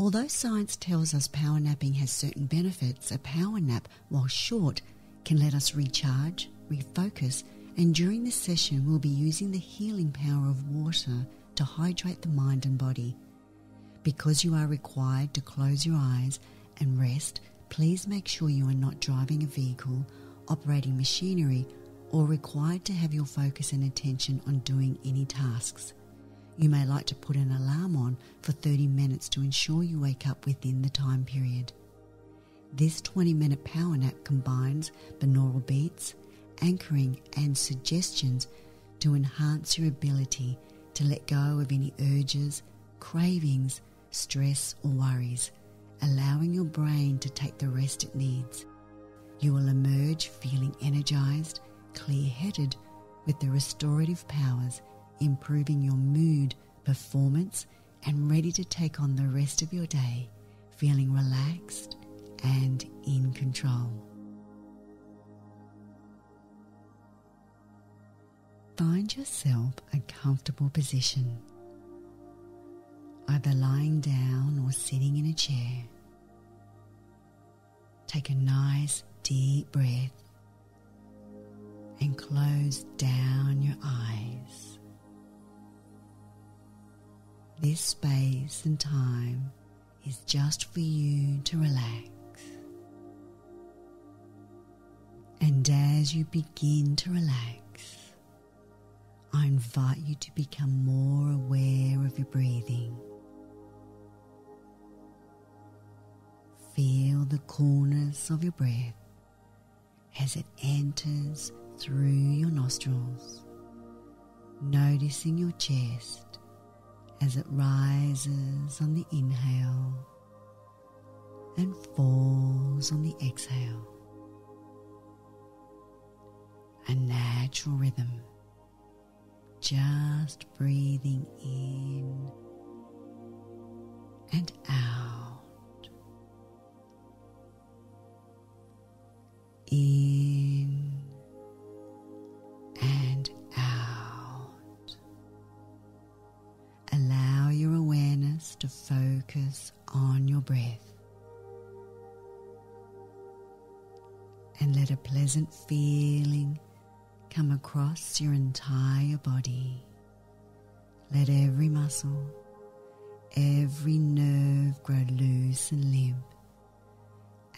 Although science tells us power napping has certain benefits, a power nap, while short, can let us recharge, refocus, and during this session, we'll be using the healing power of water to hydrate the mind and body. Because you are required to close your eyes and rest, please make sure you are not driving a vehicle, operating machinery, or required to have your focus and attention on doing any tasks. You may like to put an alarm on for 30 minutes to ensure you wake up within the time period. This 20 minute power nap combines binaural beats, anchoring, and suggestions to enhance your ability to let go of any urges, cravings, stress, or worries, allowing your brain to take the rest it needs. You will emerge feeling energized, clear headed, with the restorative powers, improving your mood, performance, and ready to take on the rest of your day, feeling relaxed and in control. Find yourself a comfortable position, either lying down or sitting in a chair. Take a nice deep breath and close down your eyes. This space and time is just for you to relax. And as you begin to relax, I invite you to become more aware of your breathing. Feel the coolness of your breath as it enters through your nostrils, noticing your chest as it rises on the inhale and falls on the exhale. A natural rhythm, just breathing in and out. In pleasant feeling come across your entire body. Let every muscle, every nerve grow loose and limp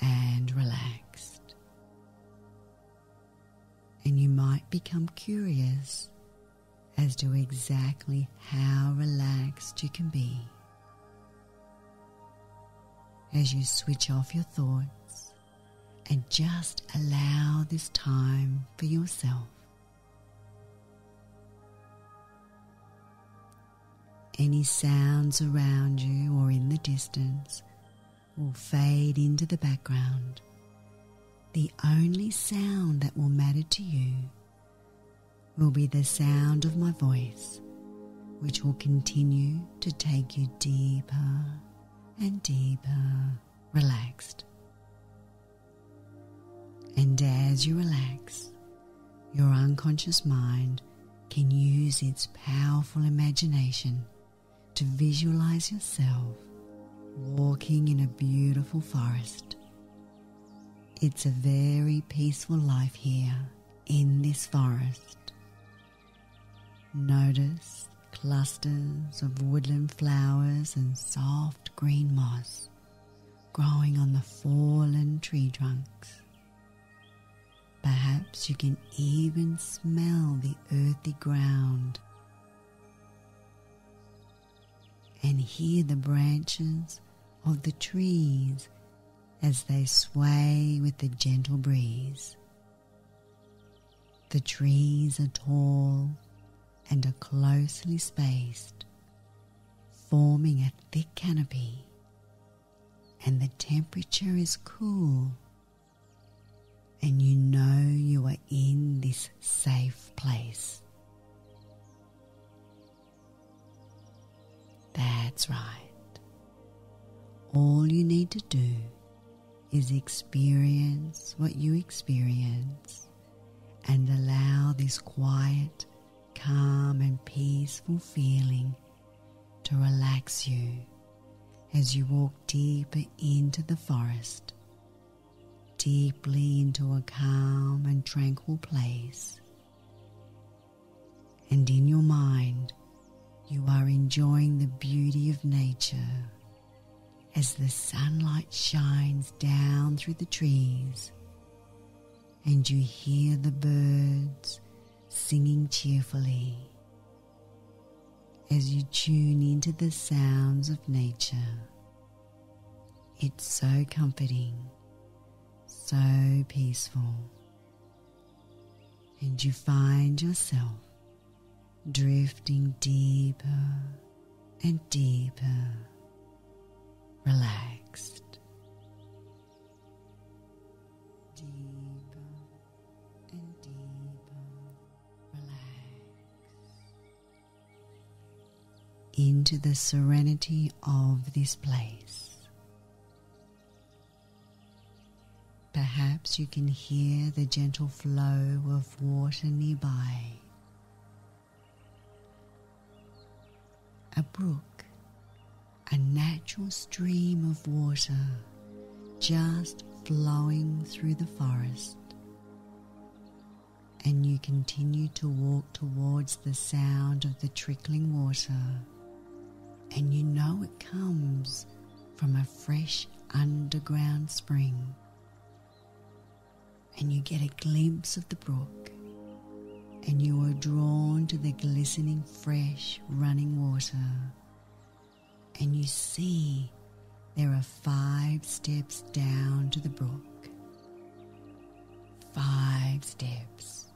and relaxed. And you might become curious as to exactly how relaxed you can be. As you switch off your thoughts and just allow this time for yourself. Any sounds around you or in the distance will fade into the background. The only sound that will matter to you will be the sound of my voice, which will continue to take you deeper and deeper relaxed. And as you relax, your unconscious mind can use its powerful imagination to visualize yourself walking in a beautiful forest. It's a very peaceful life here in this forest. Notice clusters of woodland flowers and soft green moss growing on the fallen tree trunks. Perhaps you can even smell the earthy ground and hear the branches of the trees as they sway with the gentle breeze. The trees are tall and are closely spaced, forming a thick canopy, and the temperature is cool, and you know you are in this safe place. That's right. All you need to do is experience what you experience and allow this quiet, calm, and peaceful feeling to relax you as you walk deeper into the forest, deeply into a calm and tranquil place. And in your mind, you are enjoying the beauty of nature as the sunlight shines down through the trees and you hear the birds singing cheerfully as you tune into the sounds of nature. It's so comforting, so peaceful, and you find yourself drifting deeper and deeper, relaxed. Deeper and deeper, relaxed into the serenity of this place. Perhaps you can hear the gentle flow of water nearby. A brook, a natural stream of water just flowing through the forest. And you continue to walk towards the sound of the trickling water, and you know it comes from a fresh underground spring and you get a glimpse of the brook, and you are drawn to the glistening, fresh running water, and you see there are five steps down to the brook. Five steps.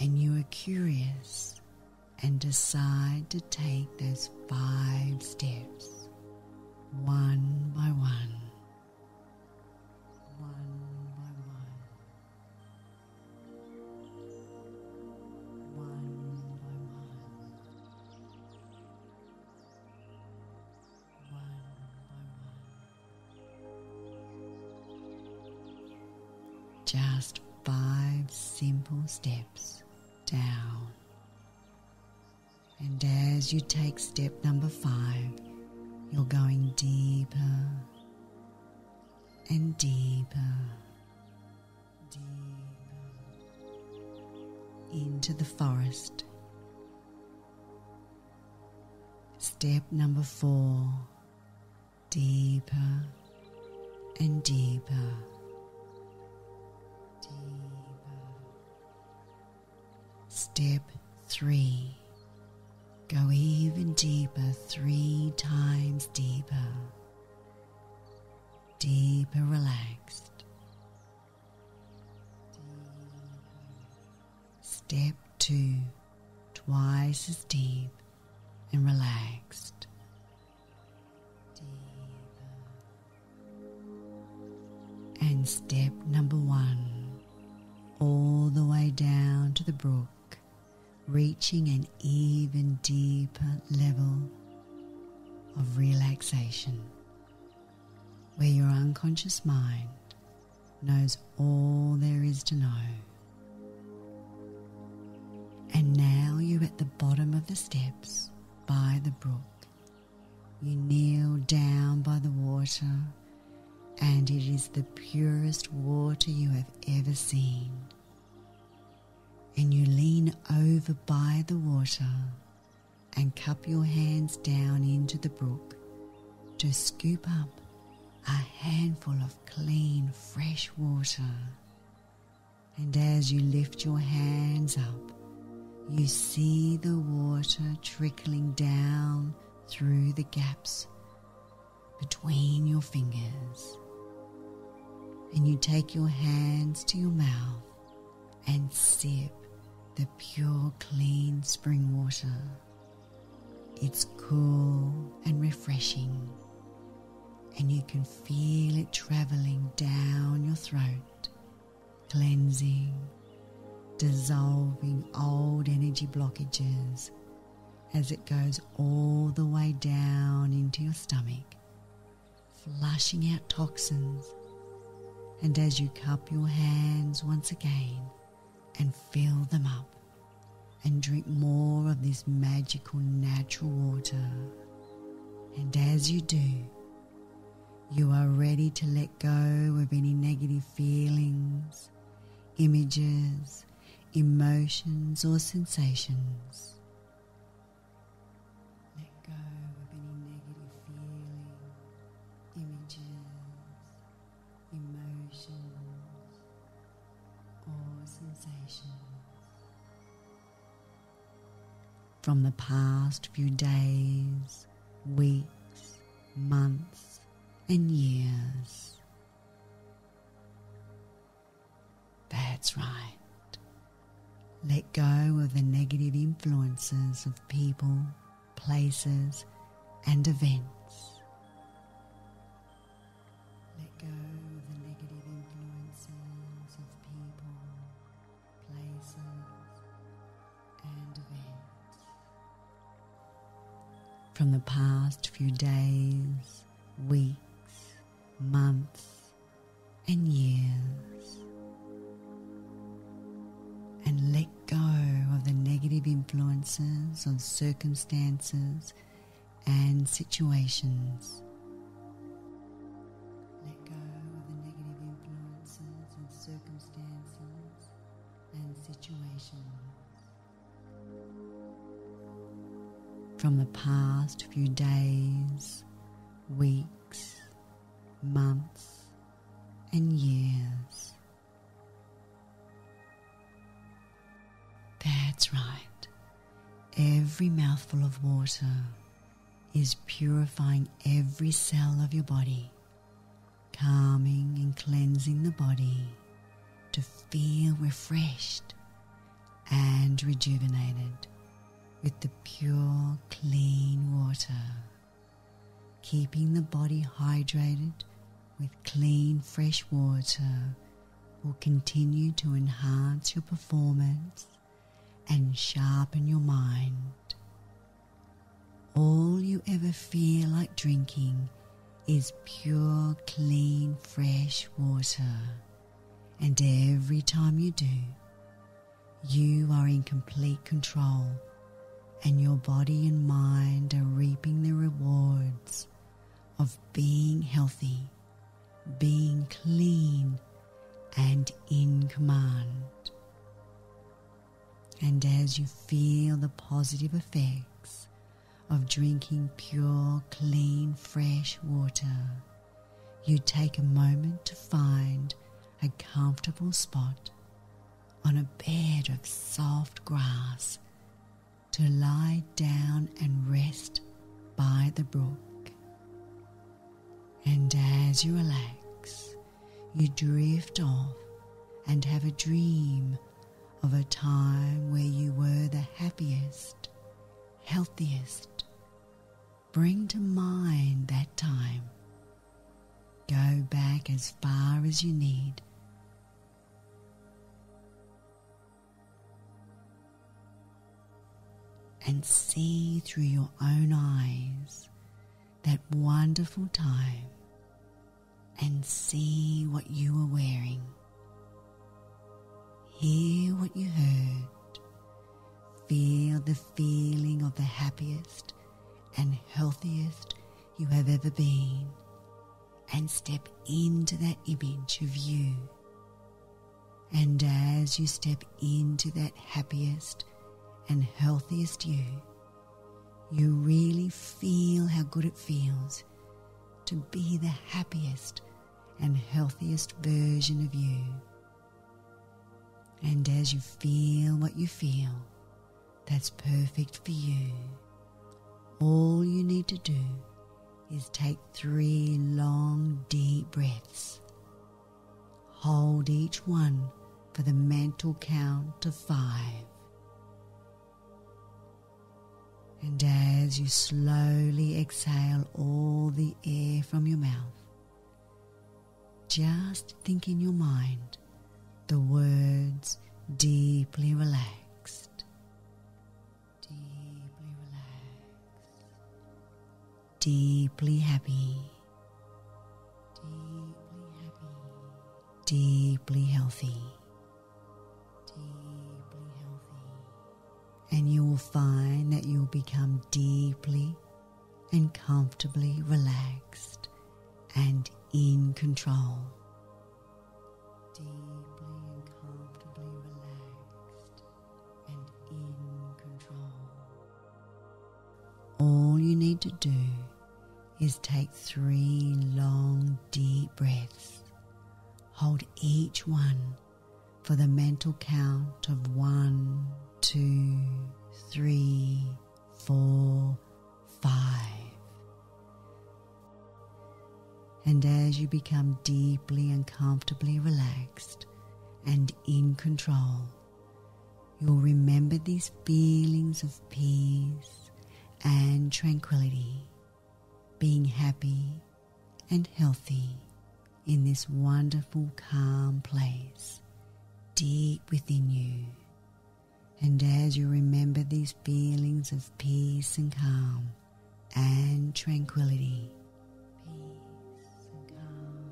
And you are curious and decide to take those five steps one by one. One. Just five simple steps down. And as you take step number five, you're going deeper and deeper, deeper into the forest. Step number four, deeper and deeper, deeper. Step three, go even deeper, three times deeper deeper relaxed. Step two, twice as deep and relaxed. And step number one, all the way down to the brook, reaching an even deeper level of relaxation where your unconscious mind knows all there is to know. And now you're at the bottom of the steps by the brook. You kneel down by the water, and it is the purest water you have ever seen. And you lean over by the water and cup your hands down into the brook to scoop up a handful of clean, fresh water. And as you lift your hands up, you see the water trickling down through the gaps between your fingers. And you take your hands to your mouth and sip the pure, clean spring water. It's cool and refreshing and you can feel it traveling down your throat, cleansing, dissolving old energy blockages as it goes all the way down into your stomach, flushing out toxins. And as you cup your hands once again and fill them up and drink more of this magical natural water And as you do, you are ready to let go of any negative feelings, images, emotions, or sensations. Sensations. From the past few days, weeks, months, and years. That's right. Let go of the negative influences of people, places, and events. Let go the past few days, weeks, months, and years. And let go of the negative influences of circumstances and situations. Let go of the negative influences of circumstances and situations. From the past few days, weeks, months, and years. That's right. Every mouthful of water is purifying every cell of your body, calming and cleansing the body to feel refreshed and rejuvenated with the pure, clean water, keeping the body hydrated with clean, fresh water will continue to enhance your performance and sharpen your mind. All you ever feel like drinking is pure, clean, fresh water. And every time you do, you are in complete control, and your body and mind are reaping the rewards of being healthy, being clean, and in command. And as you feel the positive effects of drinking pure, clean, fresh water, you take a moment to find a comfortable spot on a bed of soft grass to lie down and rest by the brook. And as you relax, you drift off and have a dream of a time where you were the happiest, healthiest. Bring to mind that time. Go back as far as you need. And see through your own eyes that wonderful time and see what you were wearing. Hear what you heard. Feel the feeling of the happiest and healthiest you have ever been, and step into that image of you. And as you step into that happiest and healthiest you, you really feel how good it feels to be the happiest and healthiest version of you. And as you feel what you feel, that's perfect for you. All you need to do is take three long, deep breaths. Hold each one for the mental count of five. And as you slowly exhale all the air from your mouth, just think in your mind the words deeply relaxed, deeply relaxed, deeply happy, deeply happy, deeply healthy, And you will find that you'll become deeply, and comfortably relaxed and in control. Deeply and comfortably relaxed and in control. All you need to do is take three long, deep breaths. Hold each one for the mental count of one, two, three, four, five. And as you become deeply and comfortably relaxed and in control, you'll remember these feelings of peace and tranquility, being happy and healthy in this wonderful, calm place deep within you. And as you remember these feelings of peace and calm and tranquility, peace and calm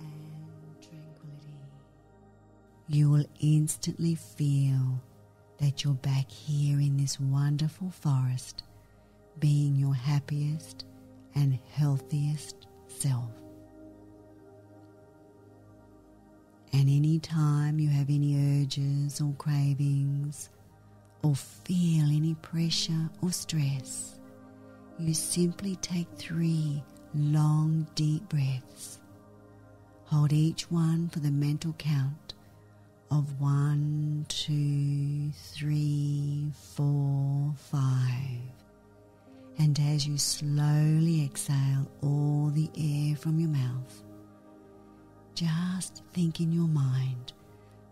and tranquility, you will instantly feel that you're back here in this wonderful forest, being your happiest and healthiest self. And any time you have any urges or cravings or feel any pressure or stress, you simply take three long, deep breaths. Hold each one for the mental count of one, two, three, four, five. And as you slowly exhale all the air from your mouth, just think in your mind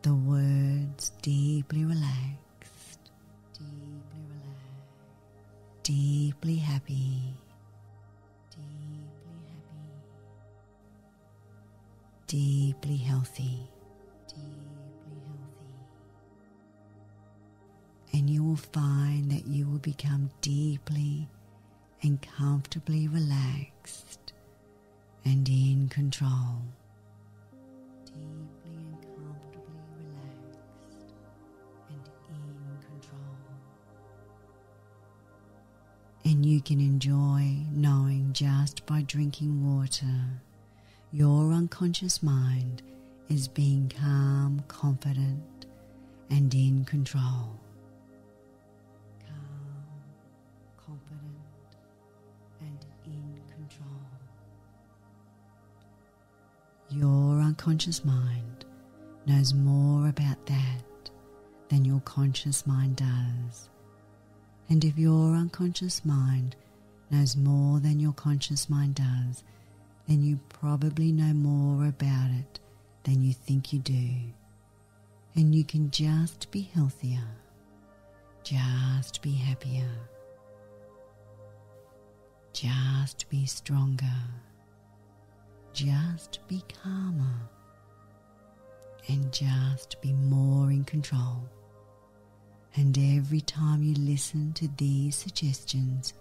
the words deeply relaxed, deeply relaxed, deeply happy, deeply happy, deeply healthy, deeply healthy. And you will find that you will become deeply and comfortably relaxed and in control deeply and comfortably relaxed and in control. And you can enjoy knowing just by drinking water, your unconscious mind is being calm, confident, and in control. Unconscious mind knows more about that than your conscious mind does. And if your unconscious mind knows more than your conscious mind does, then you probably know more about it than you think you do. And you can just be healthier, just be happier, just be stronger just be calmer and just be more in control. And every time you listen to these suggestions,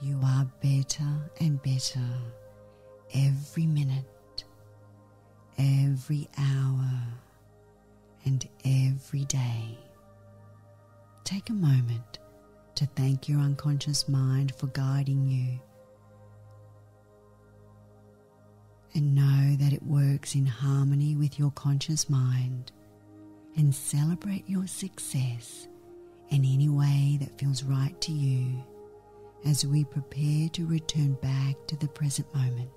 you are better and better every minute, every hour, and every day. Take a moment to thank your unconscious mind for guiding you and know that it works in harmony with your conscious mind and celebrate your success in any way that feels right to you as we prepare to return back to the present moment.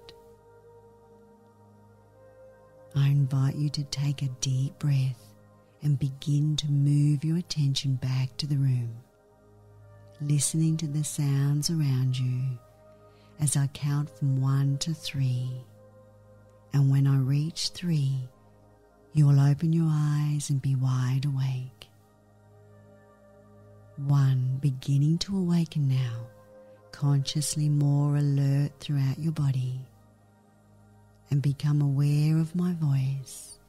I invite you to take a deep breath and begin to move your attention back to the room, listening to the sounds around you as I count from one to three and when I reach three, you will open your eyes and be wide awake. One, beginning to awaken now, consciously more alert throughout your body, and become aware of my voice.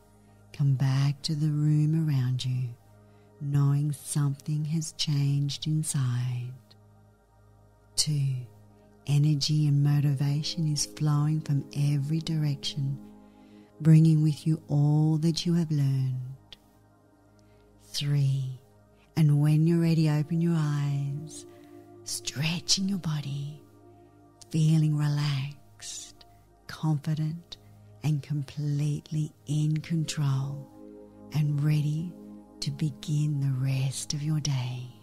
Come back to the room around you, knowing something has changed inside. Two, energy and motivation is flowing from every direction, bringing with you all that you have learned. Three, and when you're ready, open your eyes, stretching your body, feeling relaxed, confident, and completely in control and ready to begin the rest of your day.